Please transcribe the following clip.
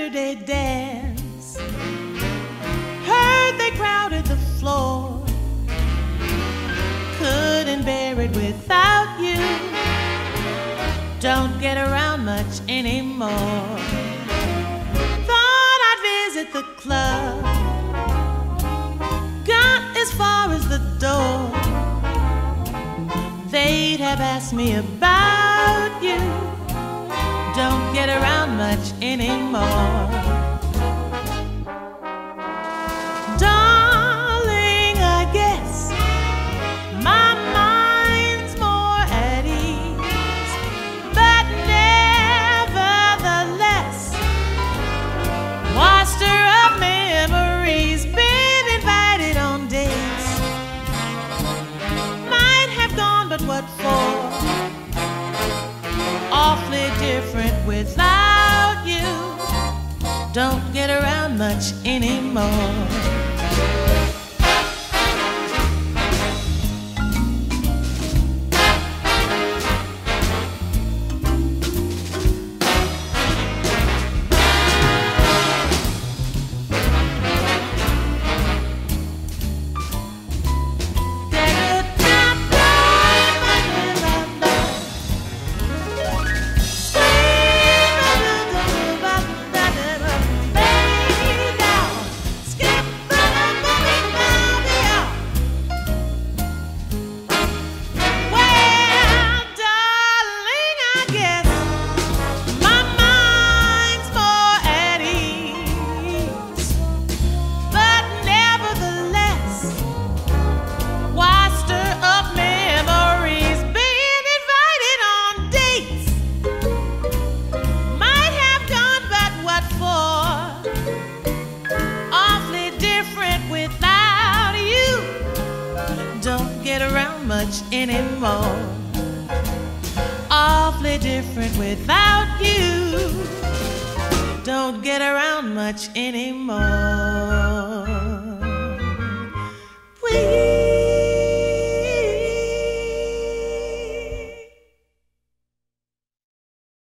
Saturday dance. Heard they crowded the floor. Couldn't bear it without you. Don't get around much anymore. Thought I'd visit the club. Got as far as the door. They'd have asked me about much anymore. Darling, I guess my mind's more at ease. But nevertheless, up memories? Been invited on dates. Might have gone, but what for? Awfully different without. Don't get around much anymore. Get around much anymore. Awfully different without you. Don't get around much anymore.